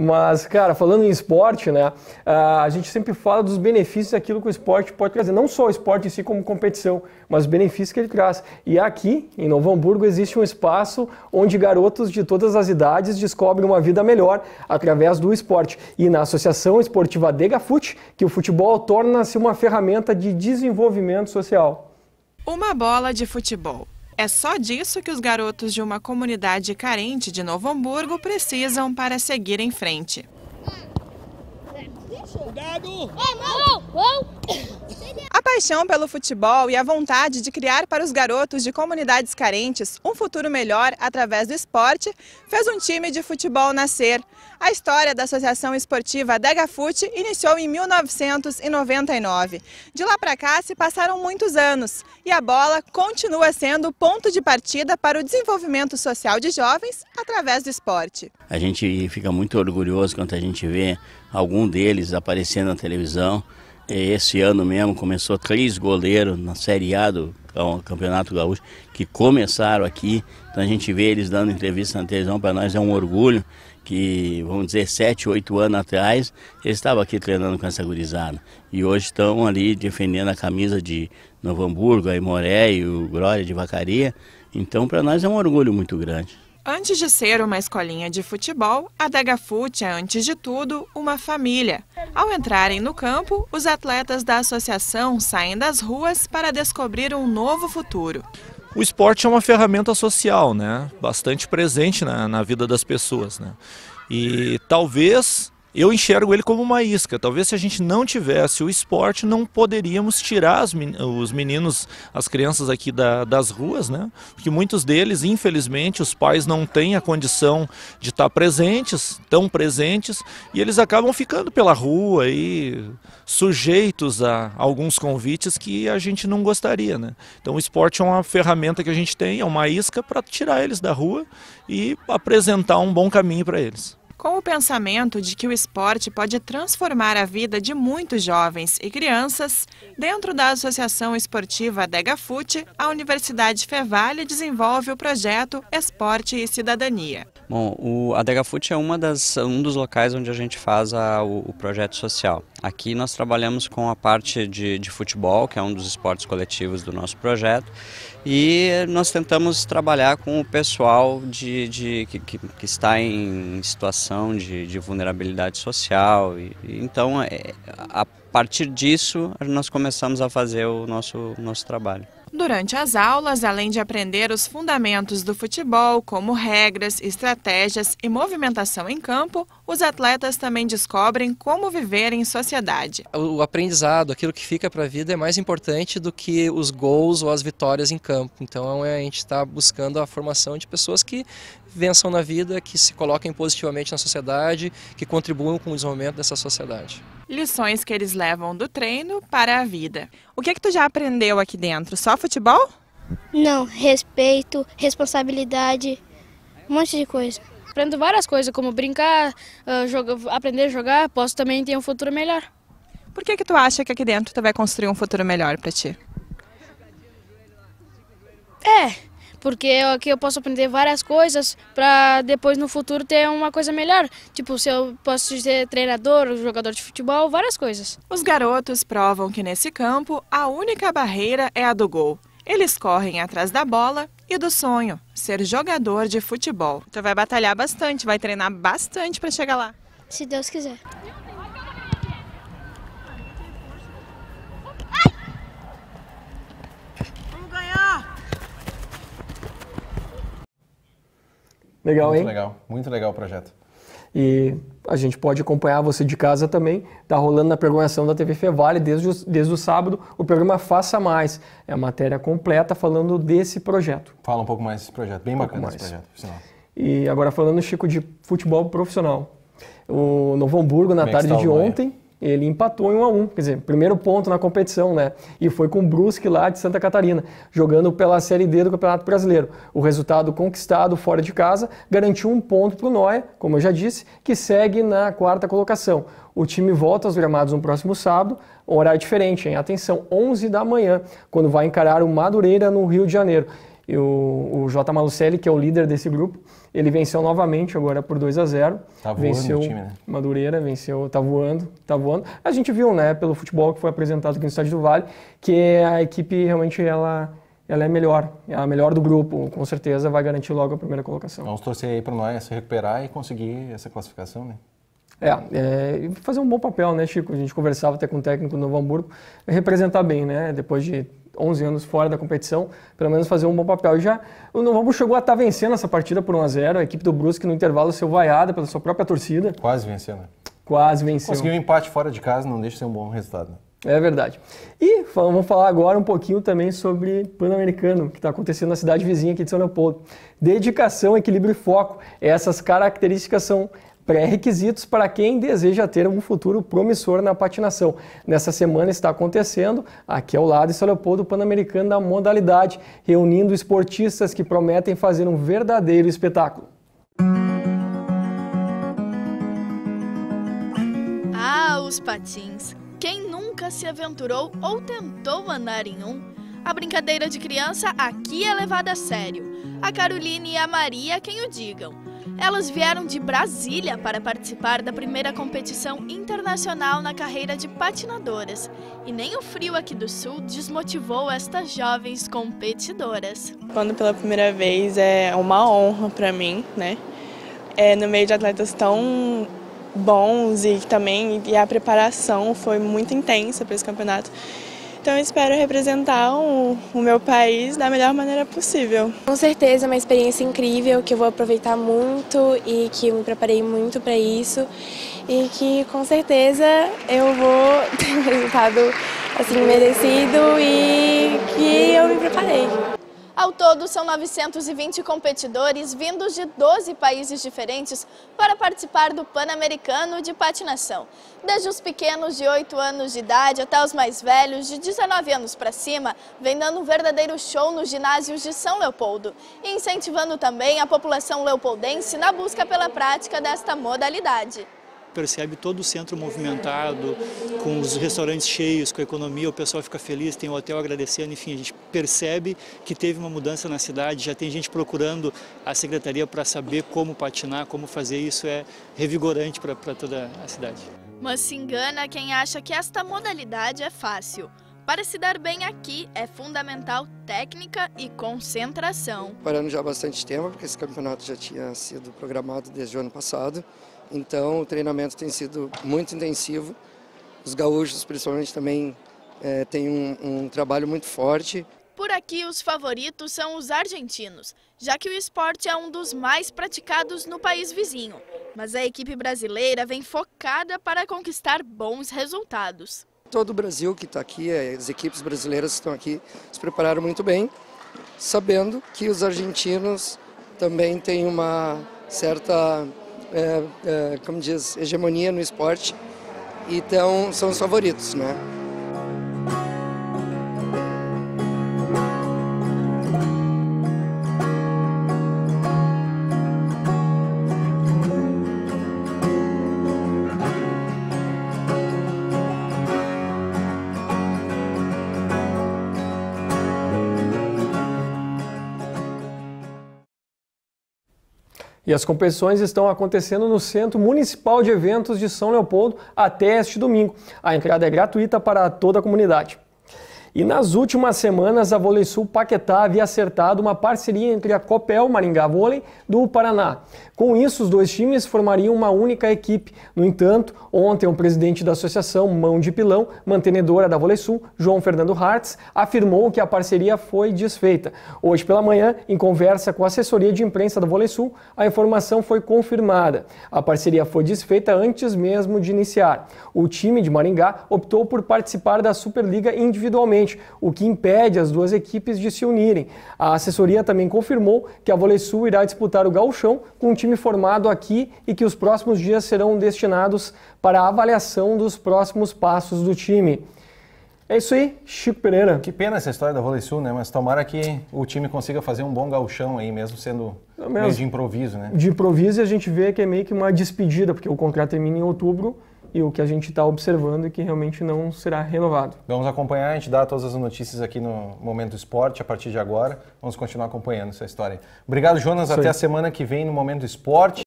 Mas, cara, falando em esporte, né, a gente sempre fala dos benefícios daquilo que o esporte pode trazer. Não só o esporte em si como competição, mas os benefícios que ele traz. E aqui, em Novo Hamburgo, existe um espaço onde garotos de todas as idades descobrem uma vida melhor através do esporte. E na Associação Esportiva Degafute, que o futebol torna-se uma ferramenta de desenvolvimento social. Uma bola de futebol é só disso que os garotos de uma comunidade carente de Novo Hamburgo precisam para seguir em frente. Cuidado! A paixão pelo futebol e a vontade de criar para os garotos de comunidades carentes um futuro melhor através do esporte fez um time de futebol nascer. A história da Associação Esportiva Degafute iniciou em 1999. De lá para cá se passaram muitos anos e a bola continua sendo ponto de partida para o desenvolvimento social de jovens através do esporte. A gente fica muito orgulhoso quando a gente vê algum deles aparecendo na televisão esse ano mesmo começou três goleiros na Série A do Campeonato Gaúcho que começaram aqui. Então a gente vê eles dando entrevista na televisão, para nós é um orgulho que, vamos dizer, sete, oito anos atrás, eles estavam aqui treinando com essa gurizada. E hoje estão ali defendendo a camisa de Novo Hamburgo, a Imoré e o Glória de Vacaria. Então para nós é um orgulho muito grande. Antes de ser uma escolinha de futebol, a Dagafute é, antes de tudo, uma família. Ao entrarem no campo, os atletas da associação saem das ruas para descobrir um novo futuro. O esporte é uma ferramenta social, né? bastante presente na, na vida das pessoas. Né? E talvez eu enxergo ele como uma isca. Talvez se a gente não tivesse o esporte, não poderíamos tirar os meninos, as crianças aqui da, das ruas, né? Porque muitos deles, infelizmente, os pais não têm a condição de estar presentes, tão presentes, e eles acabam ficando pela rua e sujeitos a alguns convites que a gente não gostaria, né? Então o esporte é uma ferramenta que a gente tem, é uma isca para tirar eles da rua e apresentar um bom caminho para eles. Com o pensamento de que o esporte pode transformar a vida de muitos jovens e crianças, dentro da Associação Esportiva Degafute, a Universidade Fevale desenvolve o projeto Esporte e Cidadania. Bom, o, a Degafute é uma das, um dos locais onde a gente faz a, o, o, projeto social. Aqui nós trabalhamos com a parte de, de futebol, que é um dos esportes coletivos do nosso projeto, e nós tentamos trabalhar com o pessoal de, de que, que, está em situação de, de vulnerabilidade social. E, então, é, a partir disso, nós começamos a fazer o nosso, nosso trabalho. Durante as aulas, além de aprender os fundamentos do futebol, como regras, estratégias e movimentação em campo, os atletas também descobrem como viver em sociedade. O aprendizado, aquilo que fica para a vida, é mais importante do que os gols ou as vitórias em campo. Então a gente está buscando a formação de pessoas que vençam na vida, que se coloquem positivamente na sociedade, que contribuam com o desenvolvimento dessa sociedade. Lições que eles levam do treino para a vida. O que é que tu já aprendeu aqui dentro? Só futebol? Não, respeito, responsabilidade, um monte de coisa. Aprendo várias coisas, como brincar, uh, jogar, aprender a jogar, posso também ter um futuro melhor. Por que que tu acha que aqui dentro tu vai construir um futuro melhor para ti? É, porque aqui eu posso aprender várias coisas para depois no futuro ter uma coisa melhor. Tipo, se eu posso ser treinador, jogador de futebol, várias coisas. Os garotos provam que nesse campo a única barreira é a do gol. Eles correm atrás da bola e do sonho, ser jogador de futebol. Tu vai batalhar bastante, vai treinar bastante para chegar lá. Se Deus quiser. Legal, muito hein? Muito legal, muito legal o projeto. E a gente pode acompanhar você de casa também. Está rolando na programação da TV Fevale desde o, desde o sábado o programa Faça Mais. É a matéria completa falando desse projeto. Fala um pouco mais desse projeto, bem um bacana mais. esse projeto. E agora falando, Chico, de futebol profissional. O Novo Hamburgo, na Como tarde de ontem, ele empatou em 1 a 1 quer dizer, primeiro ponto na competição, né? E foi com o Brusque lá de Santa Catarina, jogando pela Série D do Campeonato Brasileiro. O resultado conquistado fora de casa garantiu um ponto para o Noia, como eu já disse, que segue na quarta colocação. O time volta aos gramados no próximo sábado, horário diferente, hein? Atenção, 11 da manhã, quando vai encarar o Madureira no Rio de Janeiro. E o, o J. Malucelli, que é o líder desse grupo, ele venceu novamente agora por 2 a 0 Tá voando venceu o time, né? Madureira, venceu, tá voando, tá voando. A gente viu, né, pelo futebol que foi apresentado aqui no Estádio do Vale, que a equipe realmente ela, ela é melhor, é a melhor do grupo, com certeza vai garantir logo a primeira colocação. Vamos torcer aí para nós se recuperar e conseguir essa classificação, né? É, é, fazer um bom papel, né, Chico? A gente conversava até com o técnico do Novo Hamburgo, representar bem, né? Depois de 11 anos fora da competição, pelo menos fazer um bom papel. E já o Novo chegou a estar vencendo essa partida por 1 a 0 a equipe do Brusque no intervalo saiu vaiada pela sua própria torcida. Quase vencendo. Quase venceu. Conseguiu um empate fora de casa, não deixa de ser um bom resultado. né? É verdade. E vamos falar agora um pouquinho também sobre Pan-Americano, que está acontecendo na cidade vizinha aqui de São Leopoldo. Dedicação, equilíbrio e foco. Essas características são pré-requisitos para quem deseja ter um futuro promissor na patinação. Nessa semana está acontecendo, aqui ao lado, em São Leopoldo, o Pan-Americano da modalidade, reunindo esportistas que prometem fazer um verdadeiro espetáculo. Ah, os patins! Quem nunca se aventurou ou tentou andar em um? A brincadeira de criança aqui é levada a sério. A Caroline e a Maria quem o digam. Elas vieram de Brasília para participar da primeira competição internacional na carreira de patinadoras. E nem o frio aqui do sul desmotivou estas jovens competidoras. Quando pela primeira vez é uma honra para mim, né? É, no meio de atletas tão bons e também e a preparação foi muito intensa para esse campeonato. Então espero representar o, o, meu país da melhor maneira possível. Com certeza é uma experiência incrível que eu vou aproveitar muito e que eu me preparei muito para isso e que com certeza eu vou ter um resultado assim merecido e que eu me preparei. Ao todo, são 920 competidores vindos de 12 países diferentes para participar do Pan-Americano de Patinação. Desde os pequenos de 8 anos de idade até os mais velhos, de 19 anos para cima, vem dando um verdadeiro show nos ginásios de São Leopoldo incentivando também a população leopoldense na busca pela prática desta modalidade percebe todo o centro movimentado, com os restaurantes cheios, com a economia, o pessoal fica feliz, tem o hotel agradecendo, enfim, a gente percebe que teve uma mudança na cidade, já tem gente procurando a secretaria para saber como patinar, como fazer isso, é revigorante para toda a cidade. Mas se engana quem acha que esta modalidade é fácil. Para se dar bem aqui, é fundamental técnica e concentração. Parando já há bastante tempo, porque esse campeonato já tinha sido programado desde o ano passado. Então o treinamento tem sido muito intensivo. Os gaúchos, principalmente, também é, têm um, um trabalho muito forte. Por aqui, os favoritos são os argentinos, já que o esporte é um dos mais praticados no país vizinho. Mas a equipe brasileira vem focada para conquistar bons resultados. Todo o Brasil que está aqui, as equipes brasileiras que estão aqui, se prepararam muito bem, sabendo que os argentinos também têm uma certa é, é, como diz, hegemonia no esporte, então são os favoritos, né? E as competições estão acontecendo no Centro Municipal de Eventos de São Leopoldo até este domingo. A entrada é gratuita para toda a comunidade. E nas últimas semanas, a Vôlei Sul Paquetá havia acertado uma parceria entre a Copel Maringá Vôlei do Paraná. Com isso, os dois times formariam uma única equipe. No entanto, ontem o presidente da associação Mão de Pilão, mantenedora da Vôlei Sul, João Fernando Hartz, afirmou que a parceria foi desfeita. Hoje pela manhã, em conversa com a assessoria de imprensa da Vôlei Sul, a informação foi confirmada. A parceria foi desfeita antes mesmo de iniciar. O time de Maringá optou por participar da Superliga individualmente, o que impede as duas equipes de se unirem. A assessoria também confirmou que a Vôlei Sul irá disputar o Gauchão com um time formado aqui e que os próximos dias serão destinados para a avaliação dos próximos passos do time. É isso aí, Chico Pereira. Que pena essa história da Vôlei Sul, né? Mas tomara que o time consiga fazer um bom gauchão aí, mesmo sendo meio de improviso, né? De improviso e a gente vê que é meio que uma despedida, porque o contrato termina em outubro e o que a gente está observando é que realmente não será renovado. Vamos acompanhar, a gente dá todas as notícias aqui no Momento Esporte a partir de agora. Vamos continuar acompanhando essa história. Obrigado, Jonas. Até a semana que vem no Momento Esporte.